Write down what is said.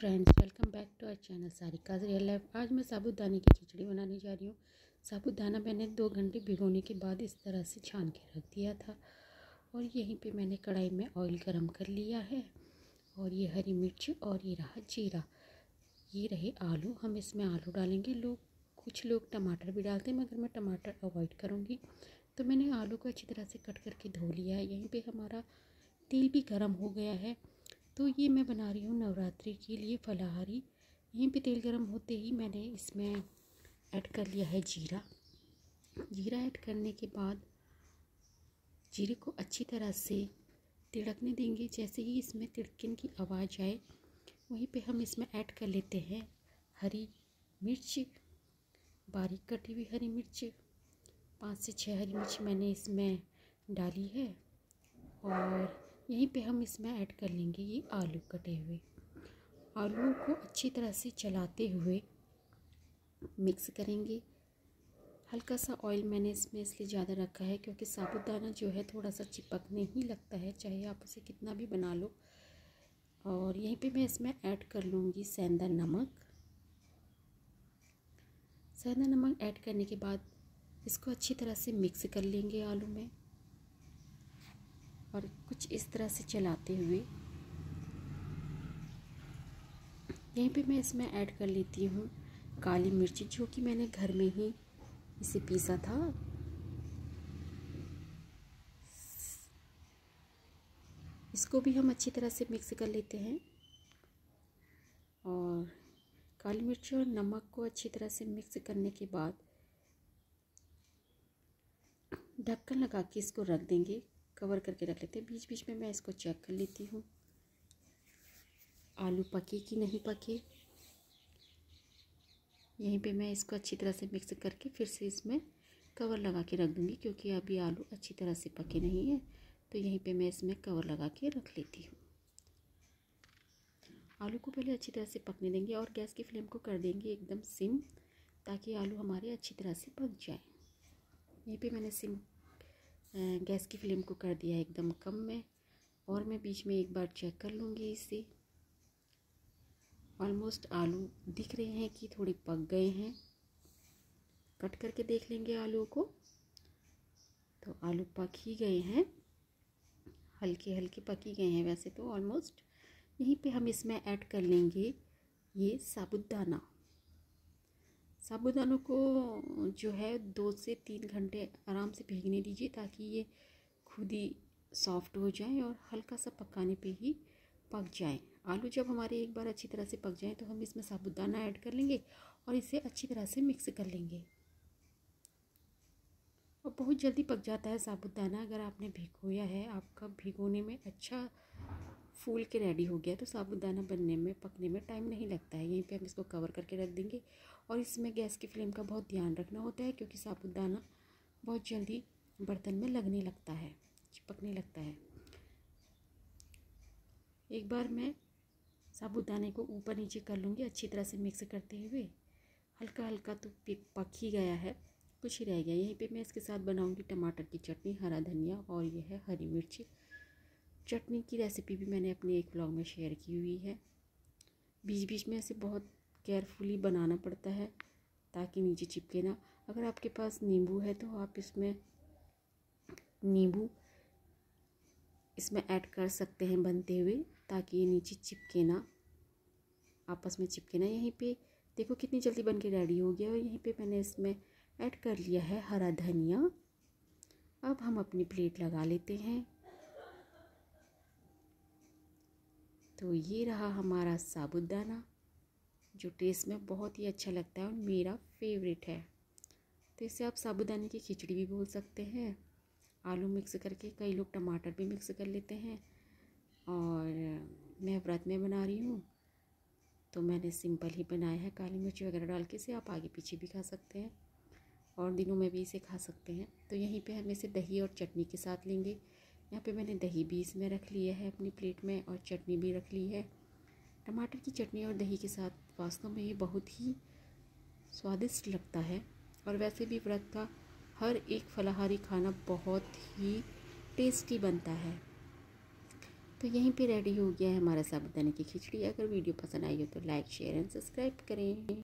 Friends welcome back to our channel Sarika real life आज मैं साबुदाने की खिचड़ी बनाने जा रही हूँ। साबुदाना मैंने दो घंटे भिगोने के बाद इस तरह से छान के रख दिया था और यहीं पे मैंने कढ़ाई में ऑयल गरम कर लिया है और ये हरी मिर्च और ये रहा जीरा। ये रहे आलू। हम इसमें आलू डालेंगे। लोग, कुछ लोग टमाटर भी डालते हैं, मगर मैं टमाटर अवॉइड करूँगी। तो मैंने आलू को अच्छी तरह से कट करके धो लिया है। यहीं पर हमारा तेल भी गर्म हो गया है। तो ये मैं बना रही हूँ नवरात्रि के लिए फलाहारी। यहीं पे तेल गरम होते ही मैंने इसमें ऐड कर लिया है जीरा। जीरा ऐड करने के बाद जीरे को अच्छी तरह से तिड़कने देंगे। जैसे ही इसमें तिड़कन की आवाज़ आए, वहीं पे हम इसमें ऐड कर लेते हैं हरी मिर्च। बारीक कटी हुई हरी मिर्च। पाँच से छः हरी मिर्च मैंने इसमें डाली है और यहीं पे हम इसमें ऐड कर लेंगे ये आलू कटे हुए। आलू को अच्छी तरह से चलाते हुए मिक्स करेंगे। हल्का सा ऑयल मैंने इसमें इसलिए ज़्यादा रखा है क्योंकि साबुदाना जो है थोड़ा सा चिपकने ही लगता है, चाहे आप उसे कितना भी बना लो। और यहीं पे मैं इसमें ऐड कर लूँगी सेंधा नमक। सेंधा नमक ऐड करने के बाद इसको अच्छी तरह से मिक्स कर लेंगे आलू में। और कुछ इस तरह से चलाते हुए। यहीं पे मैं इसमें ऐड कर लेती हूँ काली मिर्ची, जो कि मैंने घर में ही इसे पीसा था। इसको भी हम अच्छी तरह से मिक्स कर लेते हैं। और काली मिर्च और नमक को अच्छी तरह से मिक्स करने के बाद ढक्कन लगा के इसको रख देंगे। कवर करके रख लेते हैं। बीच बीच में मैं इसको चेक कर लेती हूँ। आलू पके कि नहीं पके? यहीं पे मैं इसको अच्छी तरह से मिक्स करके फिर से इसमें कवर लगा के रख दूँगी, क्योंकि अभी आलू अच्छी तरह से पके नहीं है। तो यहीं पे मैं इसमें कवर लगा के रख लेती हूँ। आलू को पहले अच्छी तरह से पकने देंगे और गैस की फ्लेम को कर देंगे एकदम सिम, ताकि आलू हमारे अच्छी तरह से पक जाए। यहीं पे मैंने सिम गैस की फ्लेम को कर दिया है एकदम कम में और मैं बीच में एक बार चेक कर लूँगी इसे। ऑलमोस्ट आलू दिख रहे हैं कि थोड़े पक गए हैं। कट करके देख लेंगे आलू को। तो आलू पक ही गए हैं। हल्के हल्के पक ही गए हैं वैसे तो ऑलमोस्ट। यहीं पे हम इसमें ऐड कर लेंगे ये साबुदाना। साबुदानों को जो है दो से तीन घंटे आराम से भीगने दीजिए ताकि ये खुद ही सॉफ्ट हो जाए और हल्का सा पकाने पे ही पक जाए। आलू जब हमारे एक बार अच्छी तरह से पक जाए तो हम इसमें साबुदाना ऐड कर लेंगे और इसे अच्छी तरह से मिक्स कर लेंगे। और बहुत जल्दी पक जाता है साबुदाना, अगर आपने भिगोया है, आपका भिगोने में अच्छा फूल के रेडी हो गया तो साबुदाना बनने में, पकने में टाइम नहीं लगता है। यहीं पे हम इसको कवर करके रख देंगे और इसमें गैस की फ्लेम का बहुत ध्यान रखना होता है, क्योंकि साबुदाना बहुत जल्दी बर्तन में लगने लगता है चिपकने लगता है। एक बार मैं साबुदाने को ऊपर नीचे कर लूँगी, अच्छी तरह से मिक्स करते हुए। हल्का हल्का तो पक ही गया है। कुछ ही रह गया। यहीं पे मैं इसके साथ बनाऊँगी टमाटर की चटनी, हरा धनिया और यह है हरी मिर्ची। चटनी की रेसिपी भी मैंने अपने एक ब्लॉग में शेयर की हुई है। बीच बीच में ऐसे बहुत केयरफुली बनाना पड़ता है ताकि नीचे चिपके ना। अगर आपके पास नींबू है तो आप इसमें नींबू इसमें ऐड कर सकते हैं बनते हुए ताकि ये नीचे चिपके ना, आपस में चिपके ना। यहीं पे देखो कितनी जल्दी बन के रेडी हो गया और यहीं पे मैंने इसमें ऐड कर लिया है हरा धनिया। अब हम अपनी प्लेट लगा लेते हैं। तो ये रहा हमारा साबुदाना, जो टेस्ट में बहुत ही अच्छा लगता है और मेरा फेवरेट है। तो इसे आप साबुदाने की खिचड़ी भी बोल सकते हैं। आलू मिक्स करके कई लोग टमाटर भी मिक्स कर लेते हैं। और मैं व्रत में बना रही हूँ। तो मैंने सिंपल ही बनाया है, काली मिर्च वगैरह डाल के इसे आप आगे पीछे भी खा सकते हैं। और दिनों में भी इसे खा सकते हैं। तो यहीं पे हम इसे दही और चटनी के साथ लेंगे। यहाँ पे मैंने दही भी इसमें रख लिया है अपनी प्लेट में और चटनी भी रख ली है। टमाटर की चटनी और दही के साथ वास्तव में ये बहुत ही स्वादिष्ट लगता है। और वैसे भी व्रत का हर एक फलाहारी खाना बहुत ही टेस्टी बनता है। तो यहीं पे रेडी हो गया है हमारा साबुदाने की खिचड़ी। अगर वीडियो पसंद आई हो तो लाइक, शेयर एंड सब्सक्राइब करें।